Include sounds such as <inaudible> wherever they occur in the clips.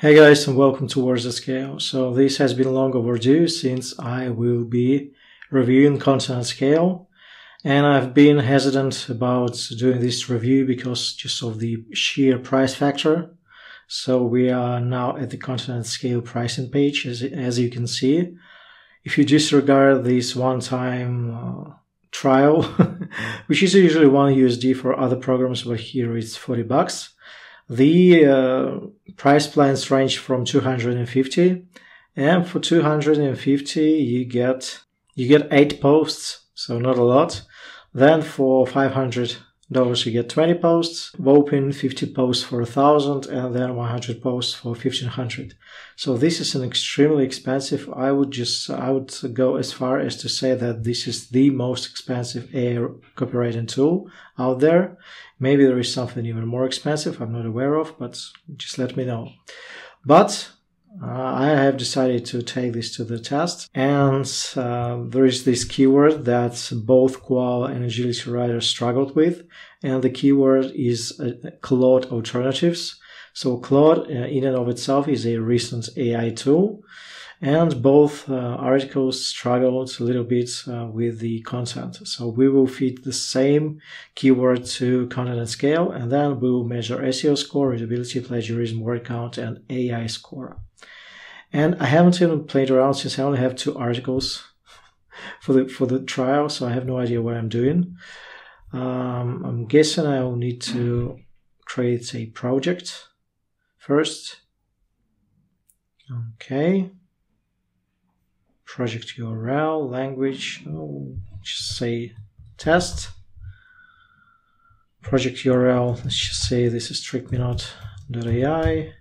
Hey guys and welcome to Words at Scale. So this has been long overdue since I will be reviewing content at scale and I've been hesitant about doing this review because just of the sheer price factor. So we are now at the content at scale pricing page as, as you can see. If you disregard this one-time uh, trial, <laughs> which is usually one USD for other programs, but here it's 40 bucks the uh, price plans range from 250 and for 250 you get you get 8 posts, so not a lot. Then for 500 dollars you get 20 posts open 50 posts for a thousand and then 100 posts for 1500 so this is an extremely expensive i would just i would go as far as to say that this is the most expensive AI copywriting tool out there. Maybe there is something even more expensive i'm not aware of but just let me know. But uh, I have decided to take this to the test, and uh, there is this keyword that both Koala and Agility Writer struggled with, and the keyword is uh, Claude alternatives. So Claude, uh, in and of itself, is a recent AI tool, and both uh, articles struggled a little bit uh, with the content. So we will feed the same keyword to content at scale, and then we will measure SEO score, readability, plagiarism, word count, and AI score. And I haven't even played around since I only have two articles <laughs> for the for the trial, so I have no idea what I'm doing. Um, I'm guessing I will need to create a project first. Okay project URL, language, oh, just say test. Project URL, let's just say this is trickminot.ai.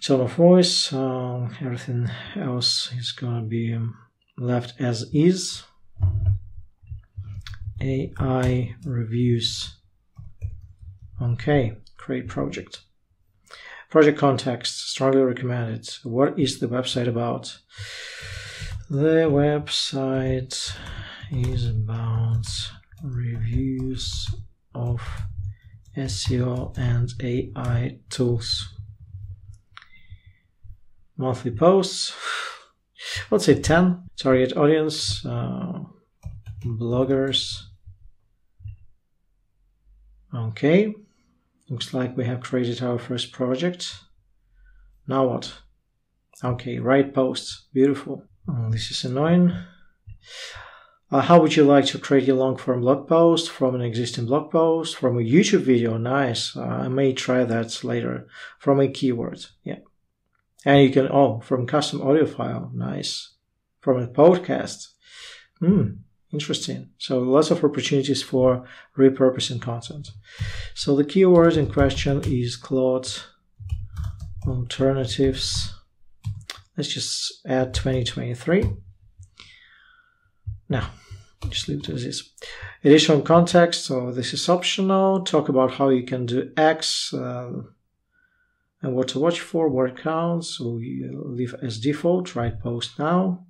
Tone of voice, uh, everything else is gonna be um, left as is. AI reviews. Okay, create project. Project context, strongly recommended. What is the website about? The website is about reviews of SEO and AI tools. Monthly posts, let's say 10. Target audience, uh, bloggers. Okay. Looks like we have created our first project. Now what? Okay, write posts. Beautiful. Oh, this is annoying. Uh, how would you like to create a long form blog post from an existing blog post, from a YouTube video? Nice. Uh, I may try that later. From a keyword. Yeah. And you can, oh, from custom audio file. Nice. From a podcast. Hmm. Interesting. So lots of opportunities for repurposing content. So the keyword in question is Claude alternatives. Let's just add 2023. Now, just leave it as is. Additional context, so this is optional. Talk about how you can do X uh, and what to watch for, word counts. So we leave as default, write post now.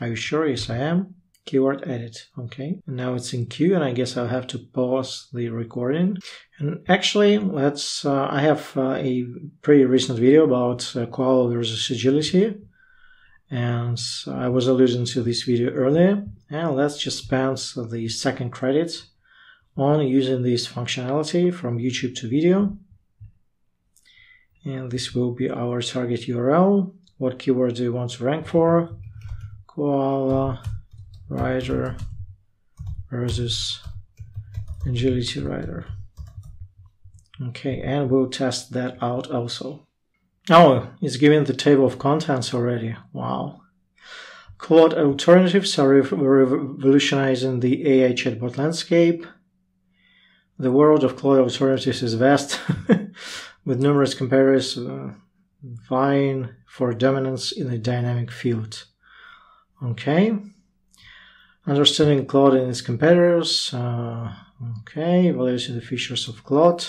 Are you sure? Yes, I am keyword edit. Okay, and now it's in queue and I guess I'll have to pause the recording. And actually, let's, uh, I have uh, a pretty recent video about uh, Koala versus agility. And I was alluding to this video earlier. And let's just spend the second credit on using this functionality from YouTube to video. And this will be our target URL. What keyword do you want to rank for? Koala writer versus agility writer. Okay, and we'll test that out also. Oh, it's giving the table of contents already. Wow. Claude alternatives are revolutionizing the AI chatbot landscape. The world of Claude alternatives is vast, <laughs> with numerous competitors uh, vying for dominance in the dynamic field. Okay. Understanding Claude and its competitors. Uh, okay, evaluating the features of Claude.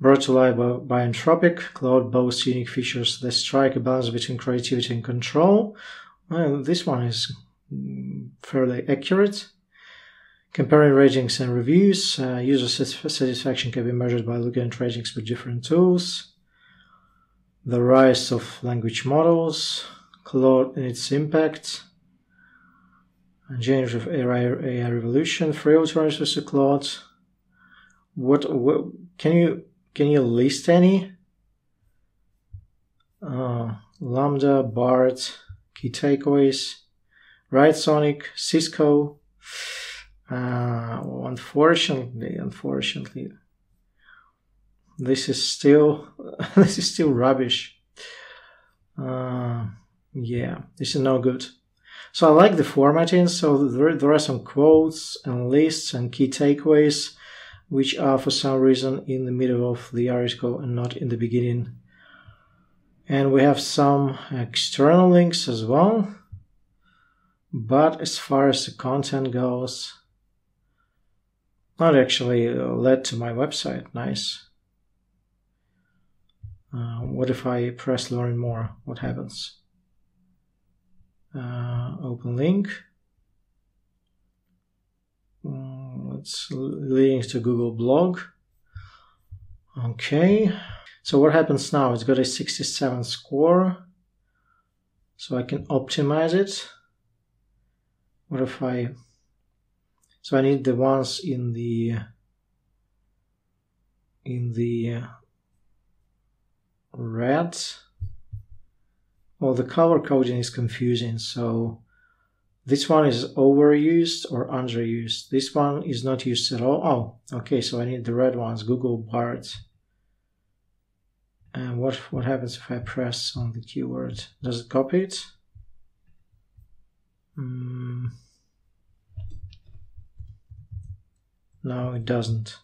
Brought to life by, by Anthropic, Claude boasts unique features that strike a balance between creativity and control. Well, this one is fairly accurate. Comparing ratings and reviews. Uh, user satisfaction can be measured by looking at ratings with different tools. The rise of language models. Claude and its impact. Generative AI, AI revolution. Free alternatives to Claude. What, what can you can you list any? Uh, LaMDA, Bard, key takeaways, right? Sonic, Cisco. Uh, unfortunately, unfortunately, this is still <laughs> this is still rubbish. Uh, yeah, this is no good. So I like the formatting. So there, there are some quotes and lists and key takeaways, which are for some reason in the middle of the article and not in the beginning. And we have some external links as well. But as far as the content goes, not actually led to my website. Nice. Uh, what if I press learn more? What happens? Uh, open link. Uh, it's leading to Google blog. Okay. So what happens now? It's got a 67 score. So I can optimize it. What if I... So I need the ones in the... In the red. Well, the color coding is confusing. So this one is overused or underused. This one is not used at all. Oh, okay. So I need the red ones. Google Bard. And what, what happens if I press on the keyword? Does it copy it? Mm. No, it doesn't.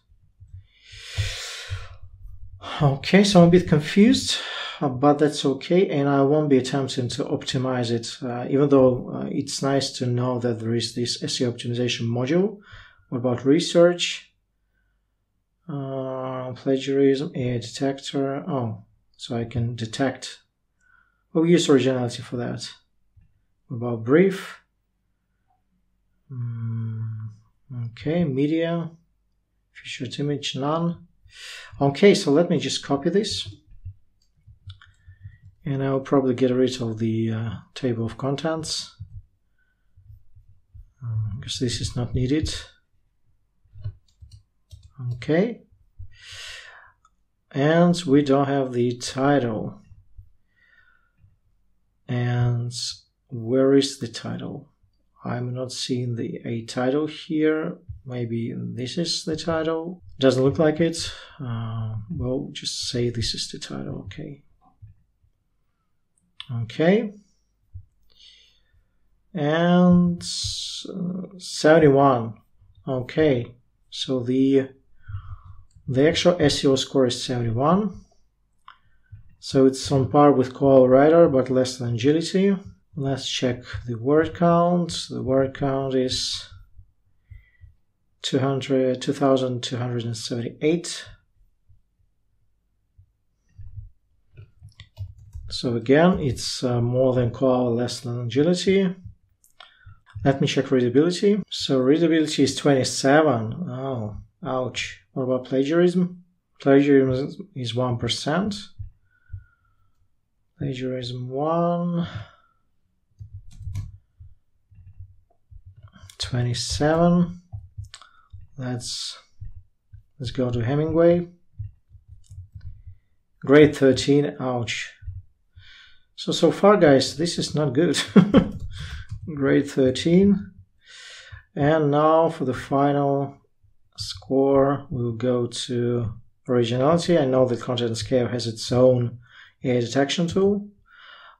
Okay, so I'm a bit confused, but that's okay, and I won't be attempting to optimize it, uh, even though uh, it's nice to know that there is this SEO optimization module. What about research? Uh, plagiarism, AI detector. Oh, so I can detect. We'll use originality for that. What about brief? Mm, okay, media, featured image, none. Okay, so let me just copy this. And I'll probably get rid of the uh, table of contents because um, this is not needed. Okay. And we don't have the title. And where is the title? I'm not seeing the a title here. Maybe this is the title. Doesn't look like it. Uh, well, just say this is the title. Okay. Okay. And uh, 71. Okay. So the the actual SEO score is 71. So it's on par with Koala Writer, but less than agility. Let's check the word count. The word count is 200, 2278. So again, it's uh, more than core, less than agility. Let me check readability. So readability is 27. Oh, ouch. What about plagiarism? Plagiarism is 1%. Plagiarism 1. 27. Let's let's go to Hemingway. Grade 13. Ouch. So so far, guys, this is not good. <laughs> Grade 13. And now for the final score, we'll go to originality. I know that Content Scale has its own AI detection tool,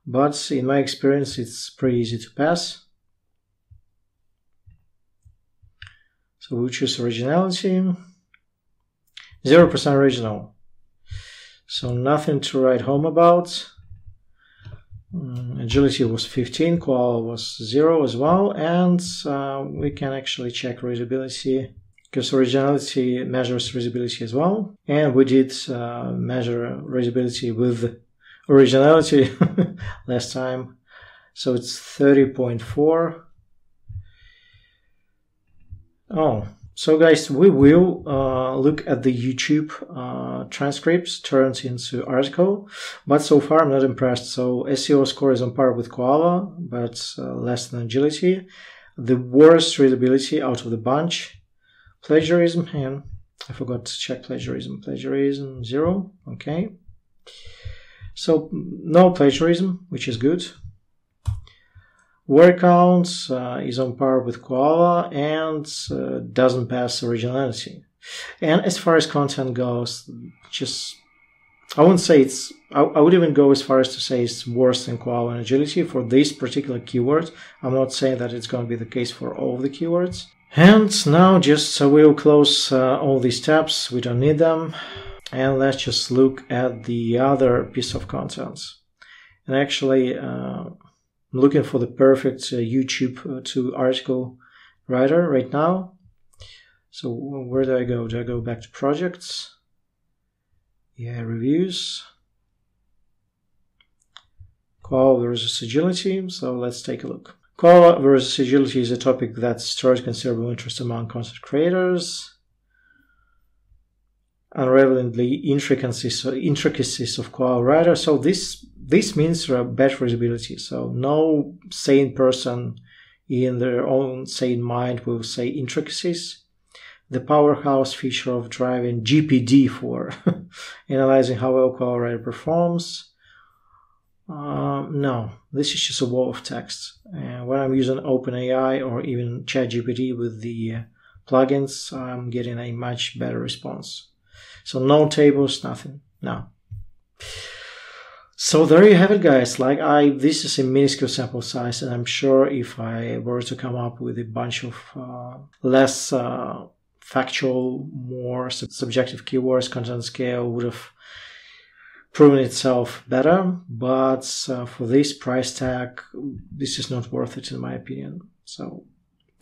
but in my experience, it's pretty easy to pass. So we'll choose originality. 0% original. So nothing to write home about. Um, agility was 15, Koala was 0 as well, and uh, we can actually check readability because originality measures readability as well. And we did uh, measure readability with originality <laughs> last time. So it's 30.4 Oh, so guys, we will uh, look at the YouTube uh, transcripts turned into article, but so far I'm not impressed. So SEO score is on par with Koala, but uh, less than agility. The worst readability out of the bunch. Plagiarism, and I forgot to check plagiarism. Plagiarism zero, okay. So no plagiarism, which is good. Word count uh, is on par with Koala and uh, doesn't pass originality. And as far as content goes, just I wouldn't say it's. I, I, would even go as far as to say it's worse than Koala and agility for this particular keyword. I'm not saying that it's going to be the case for all the keywords. And now just so we'll close uh, all these tabs. We don't need them. And let's just look at the other piece of content. And actually, uh, I'm looking for the perfect uh, YouTube uh, to article writer right now. So where do I go? Do I go back to projects? Yeah, reviews. Koala versus agility. So let's take a look. Koala versus agility is a topic that stirs considerable interest among content creators unraveling the intricacies, intricacies of Koala Writer. So this this means better visibility. So no sane person in their own sane mind will say intricacies. The powerhouse feature of driving GPT-4 <laughs> analyzing how well Koala Writer performs. Uh, no, this is just a wall of text. And when I'm using OpenAI or even ChatGPT with the uh, plugins, I'm getting a much better response. So no tables, nothing. No. So there you have it, guys. Like I, this is a minuscule sample size, and I'm sure if I were to come up with a bunch of uh, less uh, factual, more sub- subjective keywords, content scale would have proven itself better. But uh, for this price tag, this is not worth it, in my opinion. So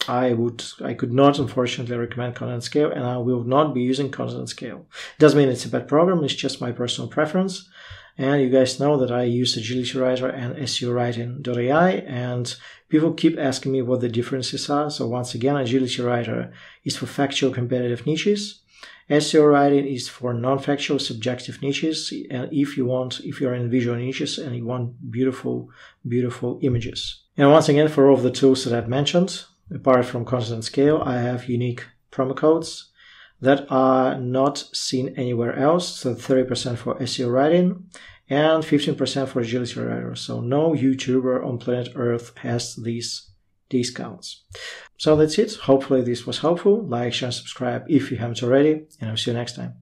I would, I could not unfortunately recommend Content Scale and I will not be using Content Scale. Doesn't mean it's a bad program, it's just my personal preference. And you guys know that I use Agility Writer and SEO Writing.ai and people keep asking me what the differences are. So once again, Agility Writer is for factual competitive niches. SEO writing is for non-factual subjective niches. And if you want, if you're in visual niches and you want beautiful, beautiful images. And once again, for all of the tools that I've mentioned, apart from constant scale, I have unique promo codes that are not seen anywhere else. So 30% for SEO writing and 15% for agility writer. So no YouTuber on planet Earth has these discounts. So that's it. Hopefully this was helpful. Like, share, and subscribe if you haven't already, and I'll see you next time.